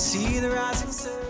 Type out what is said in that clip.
see the rising sun.